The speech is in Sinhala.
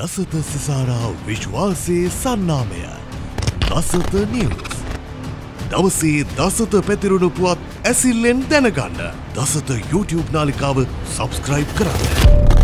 දසත සිසාරා විශ්වාසයේ සන්නාමය. දසත නිවස් දවසේ දසත පැතිරුණු පුවත් ඇසිල්ලෙන් දැනගන්න. දසත YouTube නාලිකාව සබස්ක්‍රයිබ් කරන්න.